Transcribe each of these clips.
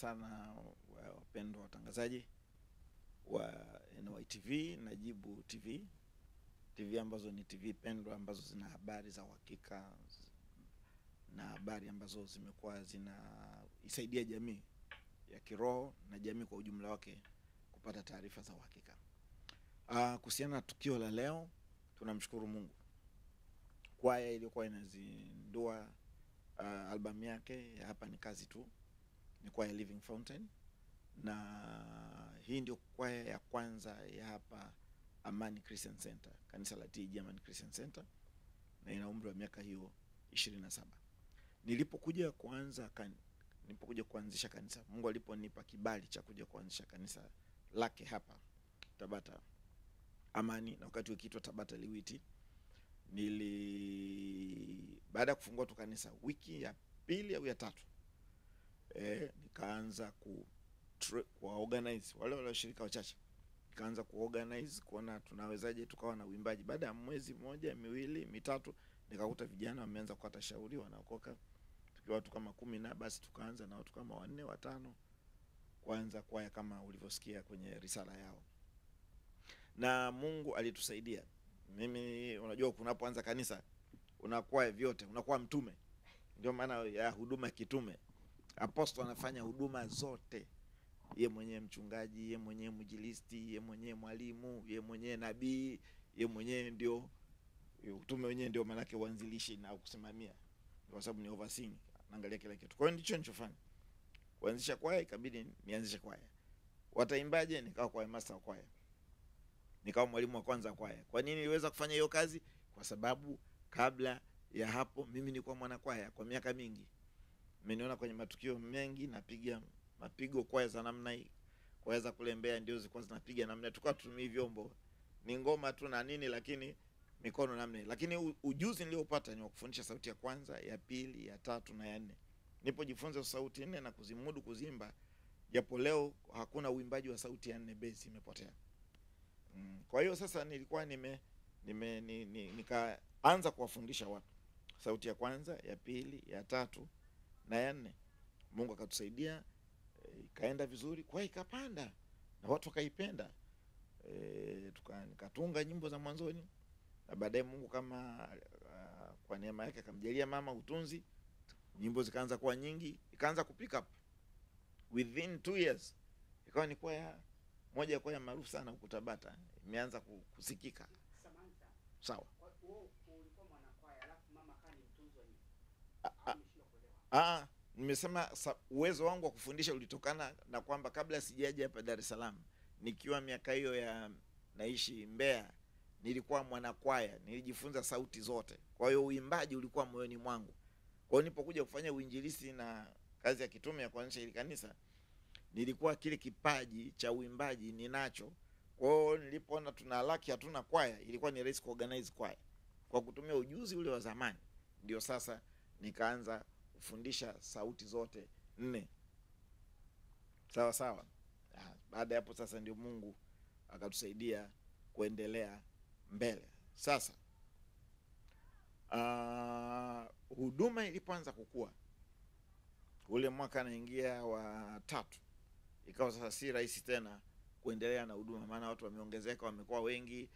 sana wa- wapendwa watangazaji wa NYTV na Jibu TV, TV ambazo ni TV pendwa ambazo zina habari za uhakika na habari ambazo zimekuwa zinaisaidia jamii ya kiroho na jamii kwa ujumla wake kupata taarifa za uhakika. Ah, Kuhusiana na tukio la leo, tunamshukuru Mungu. Kwaya iliyokuwa inazindua uh, albamu yake ya hapa ni kazi tu, ni kwaya Living Fountain, na hii ndio kwaya ya kwanza ya hapa Amani Christian Center, kanisa la TG Amani Christian Center, na ina umri wa miaka hiyo ishirini na saba. Nilipokuja kuanza kan, nilipokuja kuanzisha kanisa, Mungu aliponipa kibali cha kuja kuanzisha kanisa lake hapa Tabata Amani, na wakati ukiitwa Tabata Liwiti, nili baada ya kufungua tu kanisa wiki ya pili au ya tatu e, nikaanza ku kuwaorganize wale wale washirika wachache, nikaanza kuorganize kuona tunawezaje tukawa na uimbaji. Baada ya mwezi mmoja miwili mitatu, nikakuta vijana wameanza kupata shauri, wanaokoka tukiwa watu kama kumi na basi tukaanza na watu kama wanne watano kuanza kwaya kama ulivyosikia kwenye risala yao, na Mungu alitusaidia. Mimi unajua, kunapoanza kanisa unakuwa vyote, unakuwa mtume. Ndio maana ya huduma kitume. Apostle anafanya huduma zote, ye mwenyewe mchungaji, ye mwenyewe mjilisti, ye mwenyewe mwalimu, ye mwenyewe nabii, ye mwenyewe ndio utume wenyewe, ndio maanake uanzilishi na kusimamia, kwa sababu ni overseeing, naangalia kila kitu. Kwa hiyo ndicho nichofanya, kuanzisha kwaya, ikabidi nianzishe kwaya. Wataimbaje? Nikawa kwaya master wa kwaya, nikawa mwalimu wa kwanza wa kwaya. Kwa nini niliweza kufanya hiyo kazi? Kwa sababu kabla ya hapo mimi nilikuwa mwanakwaya kwa miaka mingi. Mmeniona kwenye matukio mengi napiga mapigo kwaya za namna hii, kwaya za kule Mbeya ndio zilikuwa zinapiga namna, tulikuwa tutumii vyombo, ni ngoma tu na nini, lakini mikono namna hii. Lakini ujuzi niliopata ni wa kufundisha sauti ya kwanza, ya pili, ya tatu na ya nne. Nipojifunza sauti nne na kuzimudu kuzimba, japo leo hakuna uimbaji wa sauti ya nne, besi imepotea. Mm, kwa hiyo sasa nilikuwa nime, nime ni, ni, nikaanza kuwafundisha watu sauti ya kwanza, ya pili, ya tatu na ya nne. Mungu akatusaidia e, ikaenda vizuri, kwa ikapanda na watu wakaipenda. E, nikatunga nyimbo za mwanzoni na baadaye Mungu kama uh, kwa neema yake akamjalia mama utunzi, nyimbo zikaanza kuwa nyingi, ikaanza kupick up within two years, ikawa ni kwaya moja ya kwaya maarufu sana huku Tabata, imeanza kusikika. Samantha, Sawa. kwa- wewe ulikuwa mwanakwaya alafu mama kaa ni mtunzi wa nyimbo. A- Au a- umeshindwa kuelewa? Ah, nimesema uwezo wangu wa kufundisha ulitokana na kwamba kabla sijaja hapa Dar es Salaam, nikiwa miaka hiyo ya naishi Mbeya, nilikuwa mwanakwaya, nilijifunza sauti zote. Kwa hiyo uimbaji ulikuwa moyoni mwangu. Kwa hiyo nilipokuja kufanya uinjilisti na kazi ya kitume ya kuanzisha hili kanisa, nilikuwa kile kipaji cha uimbaji ninacho. Kwa hiyo nilipoona tuna laki hatuna kwaya, ilikuwa ni rahisi kuorganize kwaya kwa kutumia ujuzi ule wa zamani. Ndio sasa nikaanza kufundisha sauti zote nne sawa sawa. Ah, Baada ya hapo sasa ndio Mungu akatusaidia kuendelea mbele. Sasa uh, huduma ilipoanza kukua ule mwaka anaingia wa tatu, ikawa sasa si rahisi tena kuendelea na huduma, maana watu wameongezeka, wamekuwa wengi,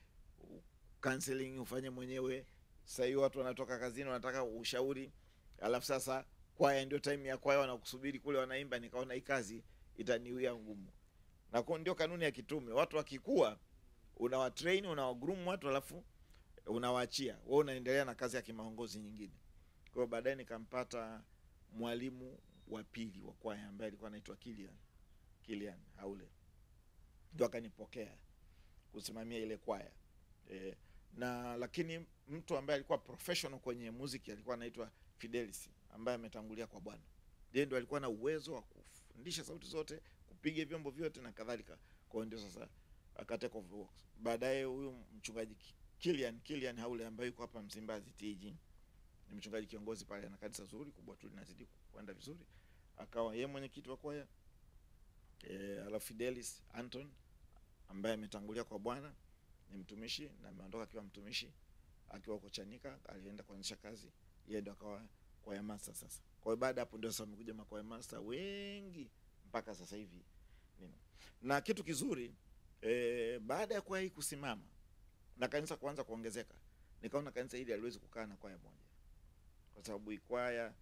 counseling ufanye mwenyewe. Sasa hiyo watu wanatoka kazini, wanataka ushauri, alafu sasa kwaya ndio time ya kwaya, wanakusubiri kule wanaimba. Nikaona hii kazi itaniwia ngumu, na kwa ndio kanuni ya kitume, watu wakikua unawatrain, unawagroom watu, alafu unawaachia wewe, unaendelea na kazi ya kimaongozi nyingine. Kwa hiyo baadaye nikampata mwalimu wa pili wa kwaya ambaye alikuwa anaitwa Kilian Kilian Haule, ndio akanipokea kusimamia ile kwaya. E, na lakini mtu ambaye alikuwa professional kwenye muziki alikuwa anaitwa Fidelis ambaye ametangulia kwa Bwana. Yeye ndio alikuwa na uwezo wa kufundisha sauti zote, kupiga vyombo vyote na kadhalika. Kwa hiyo ndio sasa akatake over works. Baadaye huyu mchungaji Kilian Kilian Haule ambaye yuko hapa Msimbazi TG ni mchungaji kiongozi pale, ana kanisa zuri kubwa tu linazidi kwenda vizuri, akawa yeye mwenyekiti wa kwaya e, alafu Fidelis Anton ambaye ametangulia kwa Bwana ni mtumishi na ameondoka akiwa mtumishi akiwa huko Chanika, alienda kuanzisha kazi, yeye ndo akawa kwaya master sasa. Kwa hiyo baada hapo ndio sasa wamekuja makwaya master wengi mpaka sasa hivi nini. Na kitu kizuri e, baada ya kwaya hii kusimama na kanisa kuanza kuongezeka, nikaona kanisa hili haliwezi kukaa na kwaya moja, kwa sababu ikwaya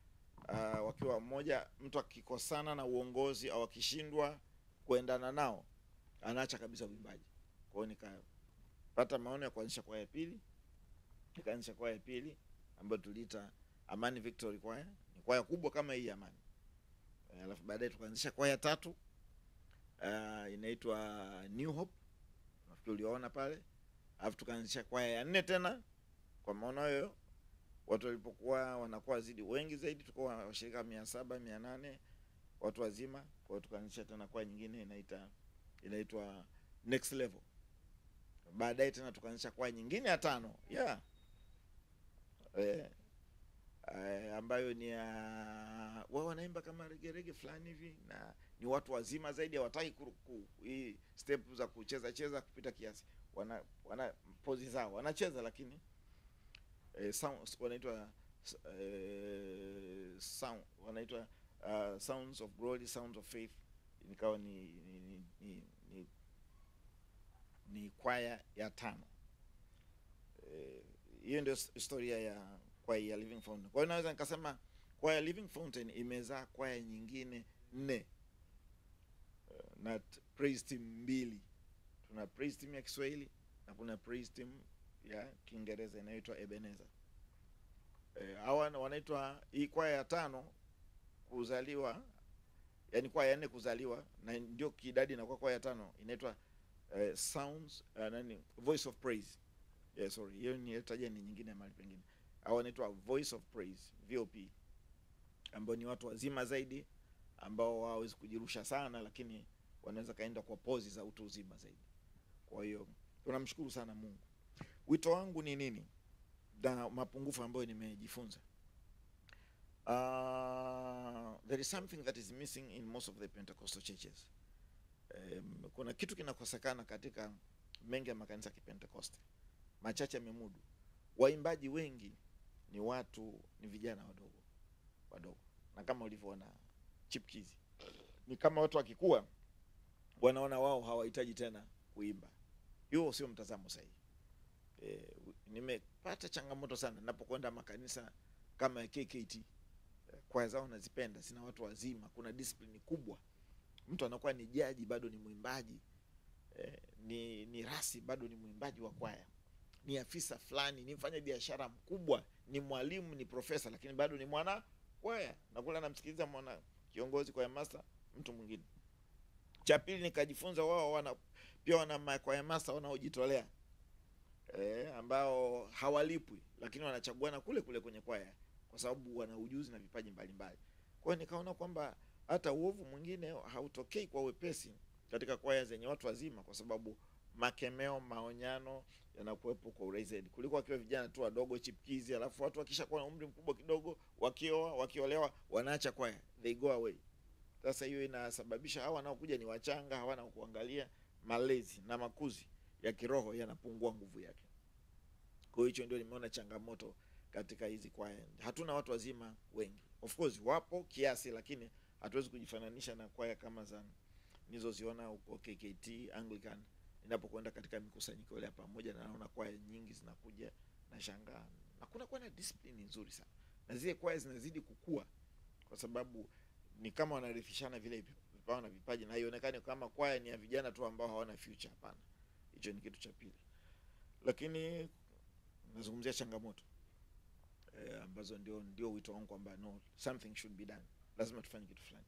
uh, wakiwa mmoja, mtu akikosana na uongozi au akishindwa kuendana nao, anaacha kabisa uimbaji. Kwa hiyo nikapata maono ya kuanzisha kwaya ya pili, nikaanzisha kwaya ya pili ambayo tuliita Amani Victory kwaya, Ni kwaya kubwa kama hii Amani. Eh, Alafu baadaye tukaanzisha kwaya tatu uh, inaitwa New Hope, nafikiri uliona pale. Alafu tukaanzisha kwaya ya nne tena kwa maana hiyo watu walipokuwa wanakuwa zidi wengi zaidi, tukawa washirika mia saba mia nane watu wazima. Kwa hiyo tukaanzisha tena kwaya nyingine inaita inaitwa Next Level. Baadaye tena tukaanzisha kwaya nyingine ya tano yeah. eh, eh, ambayo ni ya uh, wao wanaimba kama regerege fulani hivi na ni watu wazima zaidi, hawataki hii step za kucheza cheza kupita kiasi, wana wana pozi zao wanacheza, lakini eh, sounds wanaitwa eh, sound wanaitwa uh, sounds of glory, sounds of faith, nikawa ni ni, ni, ni, ni, ni kwaya ya tano. Eh, hiyo ndio historia ya kwaya ya Living Fountain. Kwa hiyo naweza nikasema kwaya ya Living Fountain imezaa kwaya nyingine nne Eh, na praise team mbili. Tuna praise team ya Kiswahili na kuna praise team ya Kiingereza inayoitwa Ebenezer. E, hawa wanaitwa hii kwaya ya tano kuzaliwa, yani kwaya ya nne kuzaliwa, na ndio kiidadi inakuwa kwaya ya tano inaitwa eh, sounds uh, nani voice of praise yeah, sorry hiyo ni taja ni nyingine mahali pengine au wanaitwa voice of praise vop ambao ni watu wazima zaidi ambao hawawezi kujirusha sana lakini wanaweza kaenda kwa pozi za utu uzima zaidi. Kwa hiyo tunamshukuru sana mungu. Wito wangu ni nini? Na mapungufu ambayo nimejifunza. Uh, there is something that is missing in most of the pentecostal churches. Um, kuna kitu kinakosekana katika mengi ya makanisa ya kipentekoste. Machache yamemudu. Waimbaji wengi ni watu ni vijana wadogo wadogo. Na kama ulivyoona chipkizi. Ni kama watu wakikua wanaona wao hawahitaji tena kuimba. Hiyo sio mtazamo sahihi. E, nimepata changamoto sana napokwenda makanisa kama ya kkt eh, kwaya zao nazipenda sina watu wazima kuna disiplini kubwa. Mtu anakuwa ni jaji bado ni mwimbaji. E, ni ni rasi bado ni mwimbaji wa kwaya ni afisa fulani ni mfanya biashara mkubwa ni mwalimu ni profesa lakini bado ni mwana kwaya na anamsikiliza mwana kiongozi kwaya master mtu mwingine. Cha pili nikajifunza wao wana pia wana kwa master wanaojitolea. E, ambao hawalipwi lakini wanachaguana kule kule kwenye kwaya kwa sababu wana ujuzi na vipaji mbalimbali. Kwa hiyo nikaona kwamba hata uovu mwingine hautokei kwa wepesi katika kwaya zenye watu wazima kwa sababu makemeo maonyano yanakuwepo kwa urahisi zaidi. Kuliko wakiwa vijana tu wadogo chipkizi alafu watu wakisha kuwa na umri mkubwa kidogo wakioa wakiolewa wanaacha kwaya they go away. Sasa hiyo inasababisha hawa wanaokuja ni wachanga hawana kuangalia malezi na makuzi ya kiroho yanapungua nguvu yake. Kwa hiyo hicho ndio nimeona changamoto katika hizi kwaya. Hatuna watu wazima wengi. Of course wapo kiasi lakini hatuwezi kujifananisha na kwaya kama za nizoziona huko kkt anglican inapokwenda katika mikusanyiko ile pamoja na naona kwaya nyingi zinakuja na shangaa. Na kuna kuwa na discipline nzuri sana. Na zile kwaya zinazidi kukua kwa sababu ni kama wanarithishana vile vipawa na vipaji na haionekani kama kwaya ni ya vijana tu ambao hawana future hapana. Hicho ni kitu cha pili. Lakini nazungumzia changamoto e, ambazo ndio ndio wito wangu kwamba no something should be done. Lazima tufanye kitu fulani.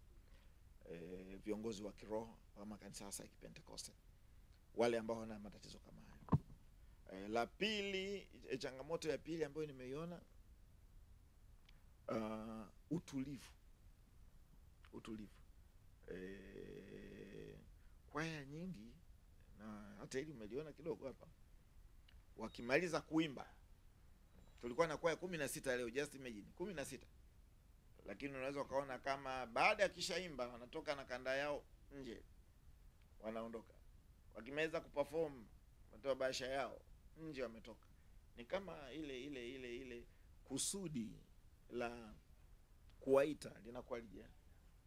E, viongozi wa kiroho kama makanisa hasa ya kipentekoste wale ambao wana matatizo kama hayo. E, la pili e, changamoto ya pili ambayo nimeiona uh, utulivu. Utulivu. E, kwaya nyingi na hata hili umeliona kidogo hapa wakimaliza kuimba. Tulikuwa na kwaya kumi na sita leo just imagine kumi na sita. Lakini unaweza ukaona kama baada ya kishaimba wanatoka na kanda yao nje wanaondoka wakimaliza kuperform watoa bahasha yao nje wametoka. Ni kama ile ile ile ile kusudi la kuwaita linakuwa lija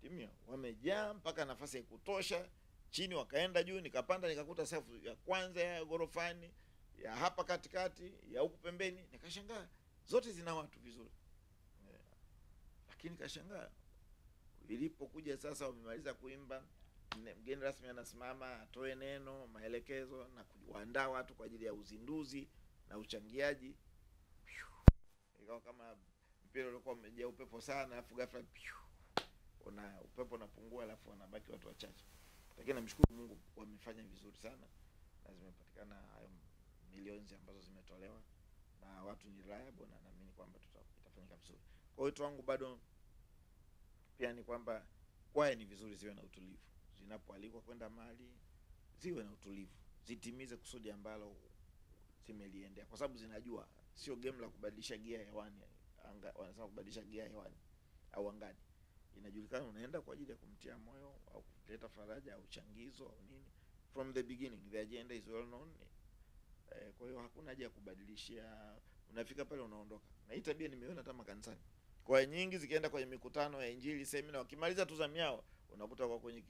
timia wamejaa mpaka nafasi ya kutosha chini wakaenda juu nikapanda nikakuta safu ya kwanza ya ghorofani ya hapa katikati ya huku pembeni. Nikashangaa zote zina watu vizuri. Yeah. lakini kashangaa ilipokuja sasa wamemaliza kuimba mgeni rasmi anasimama atoe neno maelekezo na kuandaa watu kwa ajili ya uzinduzi na uchangiaji. Ikawa kama mpira ulikuwa umejaa upepo sana alafu ghafla una upepo unapungua alafu wanabaki watu wachache. Lakini namshukuru mungu wamefanya vizuri sana na zimepatikana hayo milioni ambazo zimetolewa na watu ni reliable na naamini kwamba itafanyika vizuri. Kwa hiyo wangu bado pia ni kwamba kwaya ni vizuri ziwe na utulivu zinapoalikwa kwenda mali ziwe na utulivu zitimize kusudi ambalo zimeliendea. Kwa sababu zinajua sio game la kubadilisha gia hewani anga, wanasema kubadilisha gia hewani au angani. Inajulikana unaenda kwa ajili ya kumtia moyo au kuleta faraja au changizo au nini. From the beginning the agenda is well known. Eh, kwa hiyo hakuna haja ya kubadilishia. Unafika pale unaondoka. Na hii tabia nimeona hata makanisani. Kwa nyingi zikienda kwenye mikutano ya injili semina wakimaliza tu zamu yao unakuta kwa kwenye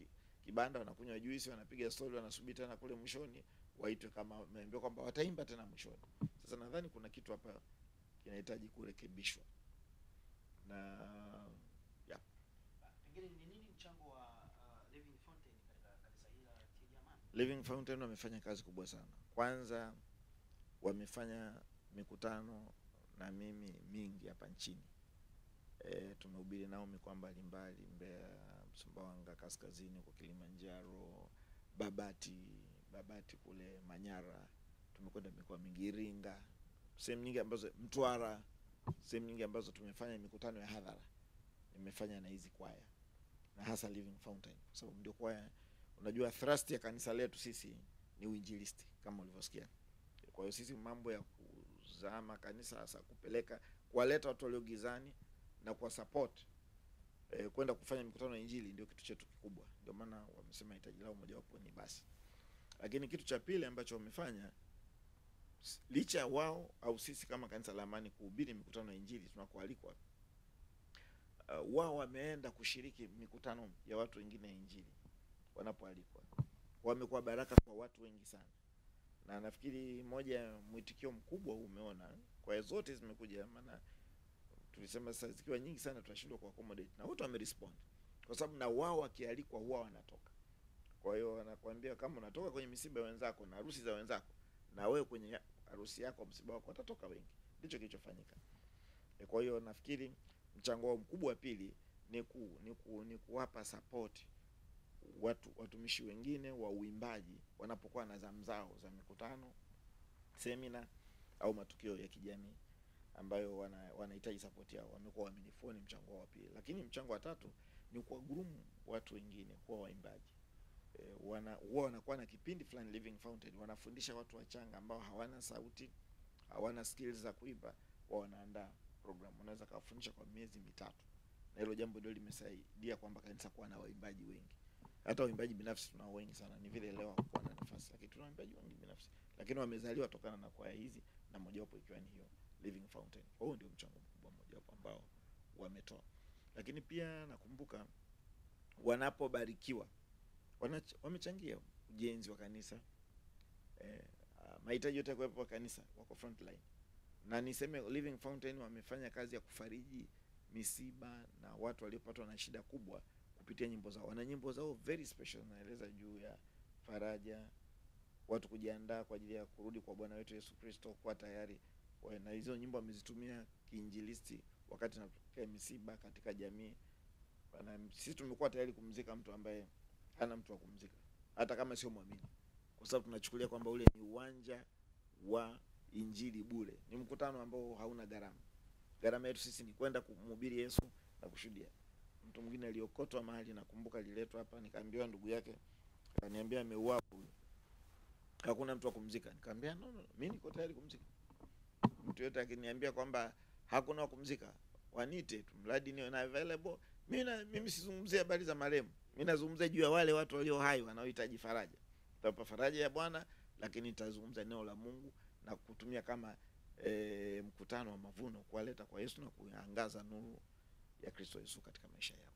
kibanda wanakunywa juisi wanapiga stori wanasubiri tena kule mwishoni waitwe kama wameambiwa kwamba wataimba tena mwishoni sasa nadhani kuna kitu hapa kinahitaji kurekebishwa na pengine ni nini mchango wa uh, Living Fountain wamefanya kazi kubwa sana. Kwanza wamefanya mikutano na mimi mingi hapa nchini. E, tumehubiri nao mikoa mbalimbali, Mbeya, Sumbawanga, kaskazini kwa Kilimanjaro, Babati, Babati kule Manyara, tumekwenda mikoa mingi, Iringa, sehemu nyingi ambazo, Mtwara, sehemu nyingi ambazo tumefanya mikutano ya hadhara, nimefanya na hizi kwaya. Na hasa Living Fountain kwa sababu ndio kwaya unajua thrust ya kanisa letu sisi ni uinjilisti kama ulivyosikia. Kwa hiyo sisi mambo ya kuzama kanisa hasa kupeleka kuwaleta watu walio gizani na kuwa support eh, kwenda kufanya mikutano ya injili ndio kitu chetu kikubwa. Ndio maana wamesema hitaji lao mojawapo ni basi. Lakini kitu cha pili ambacho wamefanya licha ya wao au sisi kama kanisa la amani kuhubiri mikutano ya injili tunakoalikwa uh, wao wameenda kushiriki mikutano ya watu wengine ya injili wanapoalikwa. Wamekuwa baraka kwa watu wengi sana. Na nafikiri moja mwitikio mkubwa umeona kwa zote zimekuja maana tulisema sasa zikiwa nyingi sana tunashindwa ku accommodate na wote wamerespond. Kwa sababu na wao wakialikwa huwa wanatoka. Kwa hiyo wanakuambia kama unatoka kwenye misiba wenzako na harusi za wenzako na wewe kwenye harusi yako msiba wako watatoka wengi. Ndicho kilichofanyika. E, kwa hiyo nafikiri mchango wao mkubwa wa pili ni ku, ni, ku, ni kuwapa support watu watumishi wengine wa uimbaji wanapokuwa na zamu zao za mikutano semina au matukio ya kijamii ambayo wana- wanahitaji sapoti yao wamekuwa waaminifu ni mchango wao wa pili. Lakini mchango wa tatu ni kuwagurumu watu wengine kuwa waimbaji. E, wana huwa wanakuwa na kipindi fulani living fountain wanafundisha watu wachanga ambao hawana sauti hawana skills za kuimba wao wanaandaa program. Wanaweza kawafundisha kwa miezi mitatu. Na hilo jambo ndio limesaidia kwamba kanisa kuwa na waimbaji wengi. Hata waimbaji binafsi tunao wengi sana ni vile leo hakuwa na nafasi. Lakini tuna waimbaji wengi binafsi. Lakini wamezaliwa tokana na kwaya hizi na mojawapo ikiwa ni hiyo living fountain. Kwa ndio mchango mkubwa mmoja ambao wametoa. Lakini pia nakumbuka wanapobarikiwa wamechangia ujenzi wa kanisa. Eh, ah, mahitaji yote ya kuwepo kwa kanisa wako frontline na niseme living fountain wamefanya kazi ya kufariji misiba na watu waliopatwa na shida kubwa kupitia nyimbo zao. Wana nyimbo zao very special naeleza juu ya faraja watu kujiandaa kwa ajili ya kurudi kwa bwana wetu yesu kristo kuwa tayari Na hizo nyimbo amezitumia kiinjilisti wakati natokea misiba katika jamii. Na sisi tumekuwa tayari kumzika mtu ambaye hana mtu wa kumzika hata kama sio mwamini. Kwa sababu tunachukulia kwamba ule ni uwanja wa injili bure. Ni mkutano ambao hauna gharama. Gharama yetu sisi ni kwenda kumhubiri yesu na kushuhudia. Mtu mwingine aliokotwa mahali nakumbuka aliletwa hapa nikaambiwa ndugu yake akaniambia ameuawa huyu. Hakuna mtu wa kumzika. Nikaambia no, no, mimi niko tayari kumzika mtu yote akiniambia kwamba hakuna wakumzika wanite tu mradi niwe na available. Mimi mimi sizungumzie habari za marehemu. Mi nazungumzia juu ya wale watu walio hai wanaohitaji faraja. Tapa faraja ya bwana lakini nitazungumza neno la mungu na kutumia kama e, mkutano wa mavuno kuwaleta kwa yesu na kuangaza nuru ya kristo yesu katika maisha yao